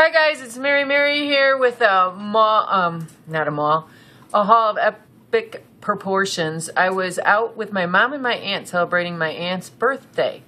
Hi guys, it's Mary Mary here with a mall, um, not a mall, a haul of epic proportions. I was out with my mom and my aunt celebrating my aunt's birthday.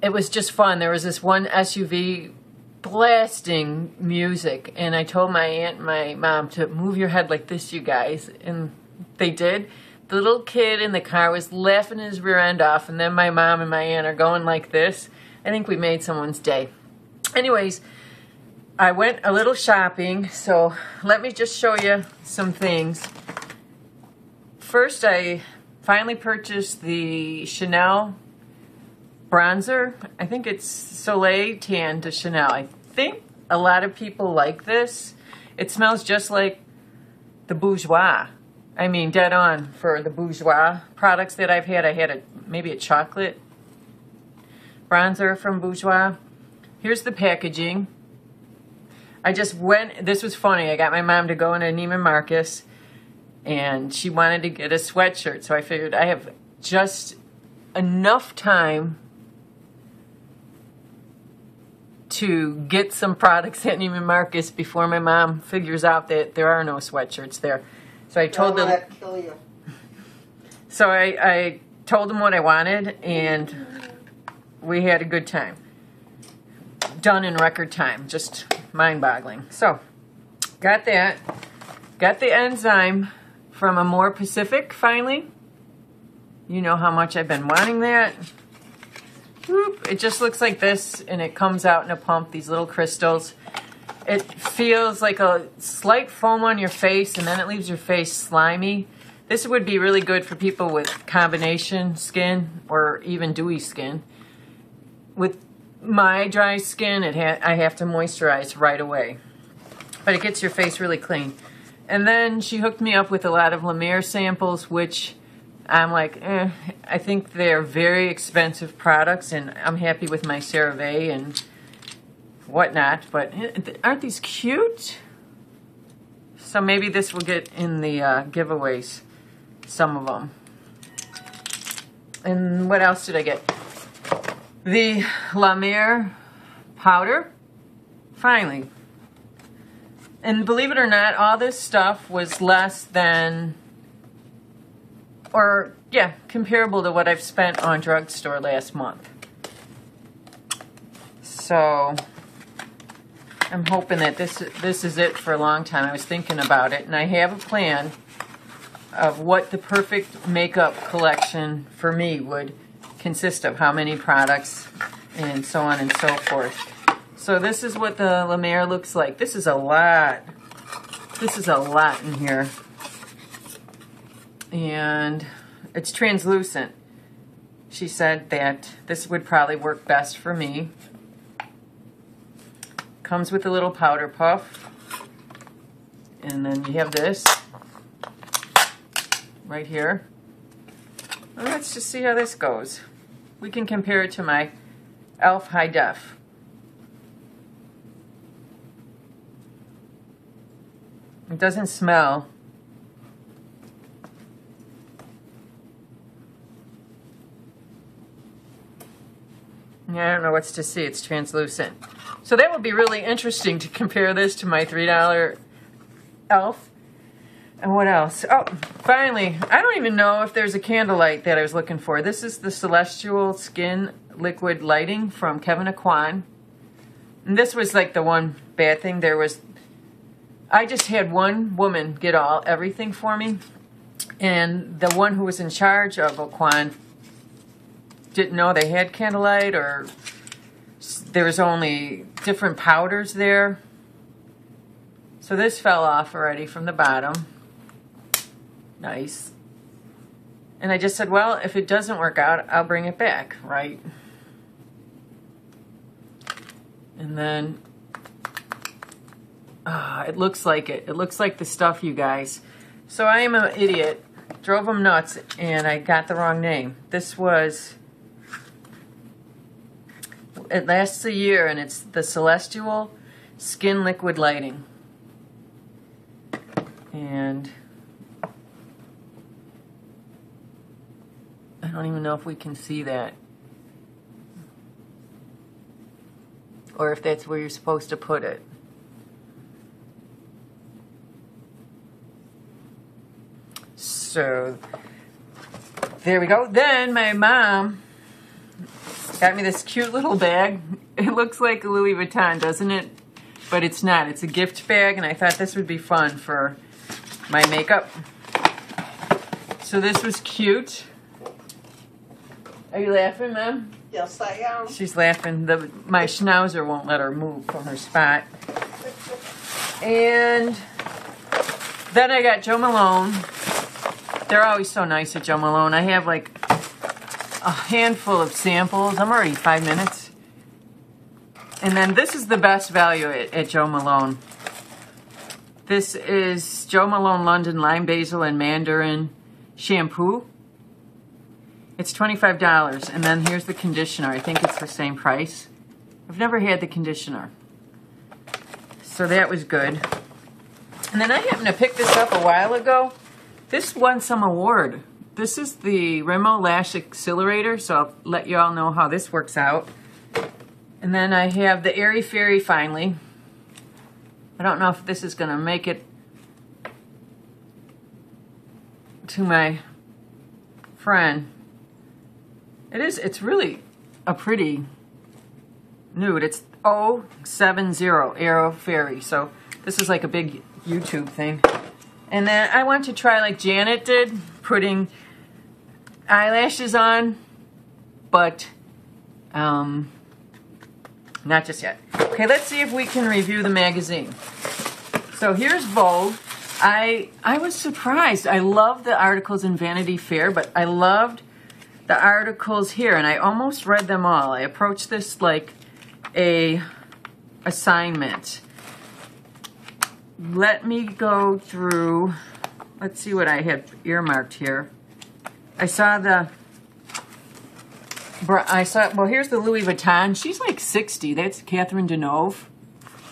It was just fun. There was this one SUV blasting music, and I told my aunt and my mom to move your head like this, you guys, and they did. The little kid in the car was laughing his rear end off, and then my mom and my aunt are going like this. I think we made someone's day. Anyways, I went a little shopping, so let me just show you some things. First, I finally purchased the Chanel bronzer. I think it's Soleil Tan de Chanel. I think a lot of people like this. It smells just like the Bourjois. I mean, dead on for the Bourjois products that I've had. I had a maybe a chocolate bronzer from Bourjois. Here's the packaging. I just went, this was funny. I got my mom to go into Neiman Marcus and she wanted to get a sweatshirt. So I figured I have just enough time to get some products at Neiman Marcus before my mom figures out that there are no sweatshirts there. So I told them. So I, I told them what I wanted, and we had a good time. Done in record time, just mind-boggling. So, got that. Got the enzyme from Amore Pacific, finally. You know how much I've been wanting that. Whoop. It just looks like this, and it comes out in a pump, these little crystals. It feels like a slight foam on your face, and then it leaves your face slimy. This would be really good for people with combination skin or even dewy skin. With my dry skin, it ha I have to moisturize right away. But it gets your face really clean. And then she hooked me up with a lot of La Mer samples, which I'm like, eh, I think they're very expensive products, and I'm happy with my CeraVe and whatnot. But eh, aren't these cute? So maybe this will get in the uh, giveaways, some of them. And what else did I get? The La Mer powder, finally. And believe it or not, all this stuff was less than, or yeah, comparable to what I've spent on drugstore last month. So I'm hoping that this this is it for a long time. I was thinking about it, and I have a plan of what the perfect makeup collection for me would consist of how many products and so on and so forth. So this is what the Mer looks like. This is a lot. This is a lot in here. And it's translucent. She said that this would probably work best for me. Comes with a little powder puff. And then you have this right here. Let's just see how this goes we can compare it to my e.l.f. High Def. It doesn't smell. Yeah, I don't know what's to see. It's translucent. So that would be really interesting to compare this to my $3 e.l.f. And what else? Oh, finally, I don't even know if there's a candlelight that I was looking for. This is the Celestial Skin Liquid Lighting from Kevin Aucoin. And this was like the one bad thing. There was, I just had one woman get all, everything for me. And the one who was in charge of Aucoin didn't know they had candlelight or there was only different powders there. So this fell off already from the bottom. Nice. And I just said, well, if it doesn't work out, I'll bring it back, right? And then, ah, it looks like it. It looks like the stuff, you guys. So I am an idiot. Drove them nuts, and I got the wrong name. This was, it lasts a year, and it's the Celestial Skin Liquid Lighting. And I don't even know if we can see that. or if that's where you're supposed to put it. So there we go. Then my mom got me this cute little bag. It looks like a Louis Vuitton, doesn't it? But it's not. It's a gift bag, and I thought this would be fun for my makeup. So this was cute. Are you laughing, Mom? Yes, I am. She's laughing. The my schnauzer won't let her move from her spot. And then I got Jo Malone. They're always so nice at Jo Malone. I have like a handful of samples. I'm already five minutes. And then this is the best value at, at Jo Malone. This is Jo Malone London Lime Basil and Mandarin shampoo. It's $25. And then here's the conditioner. I think it's the same price. I've never had the conditioner. So that was good. And then I happened to pick this up a while ago. This won some award. This is the Rimmel Lash Accelerator, so I'll let you all know how this works out. And then I have the Airy Fairy finally. I don't know if this is going to make it to my friend. It is, it's really a pretty nude. It's 070 Airy Fairy. So this is like a big YouTube thing. And then I want to try like Janet did, putting eyelashes on, but um, not just yet. Okay, let's see if we can review the magazine. So here's Vogue. I I was surprised. I love the articles in Vanity Fair, but I loved the articles here, and I almost read them all. I approached this like a assignment. Let me go through. Let's see what I had earmarked here. I saw the I saw, well, here's the Louis Vuitton. She's like 60. That's Catherine Deneuve.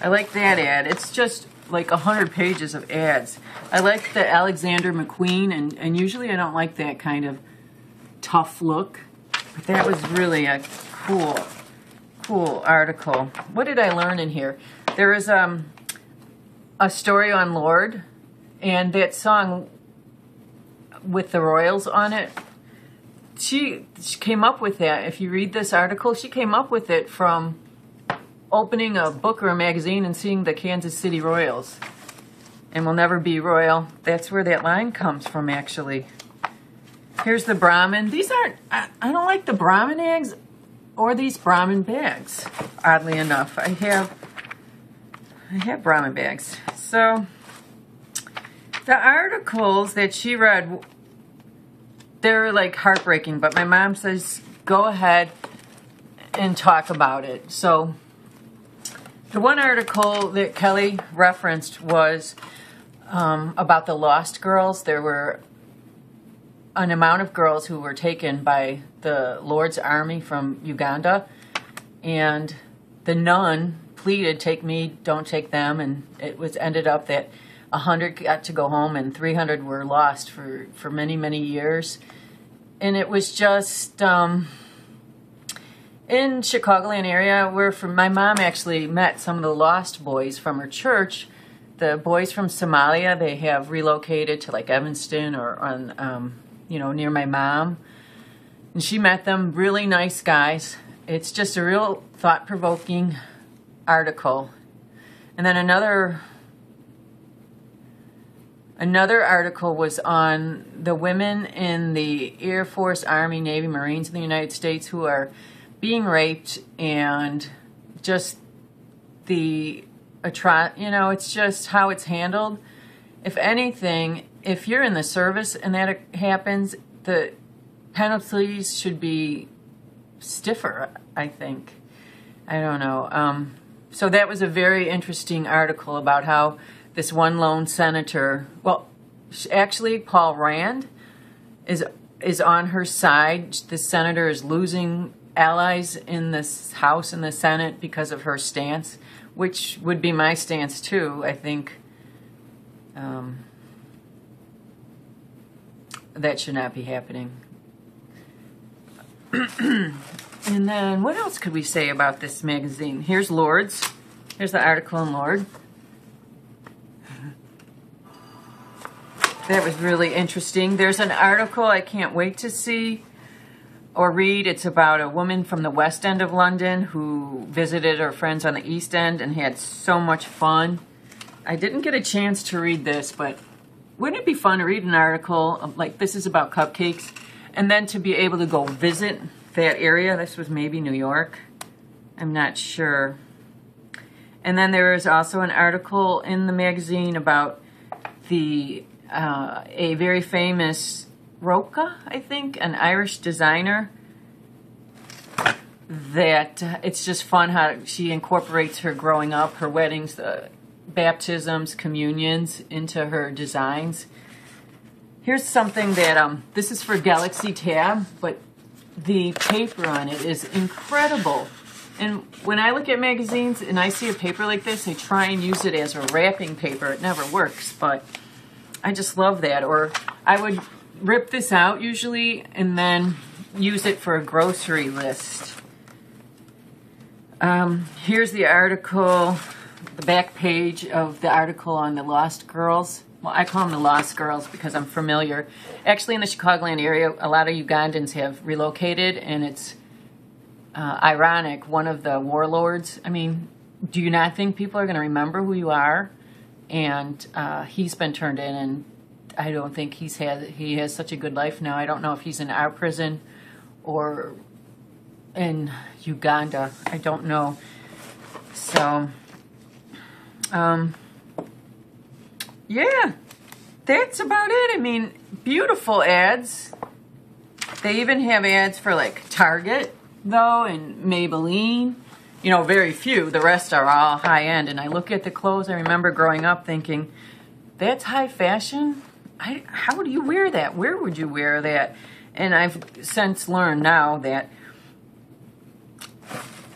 I like that ad. It's just like 100 pages of ads. I like the Alexander McQueen, and, and usually I don't like that kind of tough look. But that was really a cool, cool article. What did I learn in here? There is um, a story on Lorde, and that song with the Royals on it she, she came up with that. If you read this article, she came up with it from opening a book or a magazine and seeing the Kansas City Royals. And will never be royal. That's where that line comes from, actually. Here's the Brahmin. These aren't, I, I don't like the Brahmin eggs or these Brahmin bags, oddly enough. I have, I have Brahmin bags. So, the articles that she read they're like heartbreaking, but my mom says go ahead and talk about it. So the one article that Kelly referenced was um, about the lost girls. There were an amount of girls who were taken by the Lord's army from Uganda, and the nun pleaded, "Take me, don't take them," and it was ended up that 100 got to go home and 300 were lost for, for many, many years. And it was just um, in Chicagoland area where from my mom actually met some of the lost boys from her church. The boys from Somalia, they have relocated to like Evanston or on, um, you know, near my mom. And she met them, really nice guys. It's just a real thought provoking article. And then another Another article was on the women in the Air Force, Army, Navy, Marines in the United States who are being raped and just the atro- you know, it's just how it's handled. If anything, if you're in the service and that happens, the penalties should be stiffer, I think. I don't know. Um, so that was a very interesting article about how this one lone senator, well, actually, Paul Rand is is on her side. The senator is losing allies in this House and the Senate because of her stance, which would be my stance too. I think um, that should not be happening. And then what else could we say about this magazine? Here's Lorde's. Here's the article in Lorde. That was really interesting. There's an article I can't wait to see or read. It's about a woman from the West End of London who visited her friends on the East End and had so much fun. I didn't get a chance to read this, but wouldn't it be fun to read an article like this is about cupcakes and then to be able to go visit that area? This was maybe New York. I'm not sure. And then there is also an article in the magazine about the uh, a very famous Roca, I think, an Irish designer. That uh, it's just fun how she incorporates her growing up, her weddings, the baptisms, communions into her designs. Here's something that um, this is for Galaxy Tab, but the paper on it is incredible. And when I look at magazines and I see a paper like this, I try and use it as a wrapping paper. It never works, but I just love that. Or I would rip this out usually and then use it for a grocery list. Um, here's the article, the back page of the article on the Lost Girls. Well, I call them the Lost Girls because I'm familiar. Actually, in the Chicagoland area, a lot of Ugandans have relocated, and it's uh, ironic. One of the warlords, I mean, do you not think people are going to remember who you are? and uh, he's been turned in, and I don't think he's had he has such a good life now. I don't know if he's in our prison or in Uganda. I don't know. So, um, yeah, that's about it. I mean, beautiful ads. They even have ads for like Target though and Maybelline you know, very few. The rest are all high end. And I look at the clothes. I remember growing up thinking, that's high fashion. I, how do you wear that? Where would you wear that? And I've since learned now that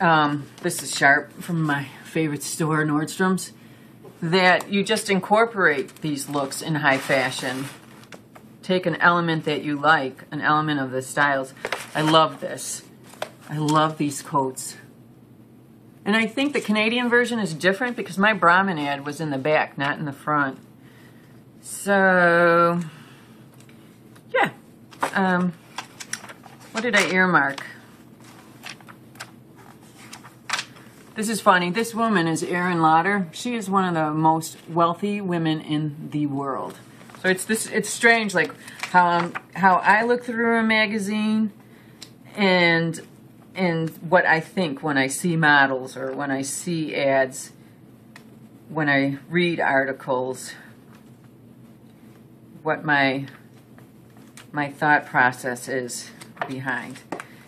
um, this is sharp from my favorite store, Nordstrom's, that you just incorporate these looks in high fashion. Take an element that you like, an element of the styles. I love this. I love these coats. And I think the Canadian version is different because my Brahmin ad was in the back, not in the front. So, yeah. Um, what did I earmark? This is funny. This woman is Aerin Lauder. She is one of the most wealthy women in the world. So it's this. It's strange, like how um, how I look through a magazine, and and what I think when I see models or when I see ads, when I read articles, what my my thought process is behind.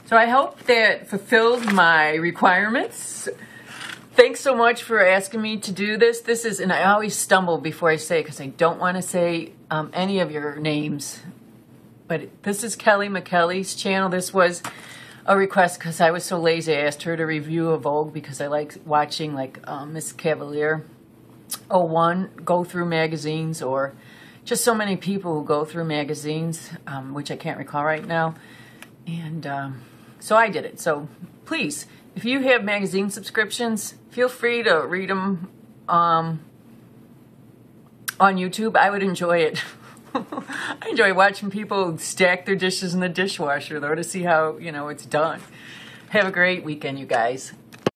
So I hope that fulfilled my requirements. Thanks so much for asking me to do this. This is, and I always stumble before I say it because I don't want to say um, any of your names. But this is Kelly McKelly's channel. This was a request because I was so lazy. I asked her to review a Vogue because I like watching like um, Miss Cavalier 01 go through magazines or just so many people who go through magazines, um, which I can't recall right now. And um, so I did it. So please, if you have magazine subscriptions, feel free to read them um, on YouTube. I would enjoy it. I enjoy watching people stack their dishes in the dishwasher though to see how, you know, it's done. Have a great weekend, you guys.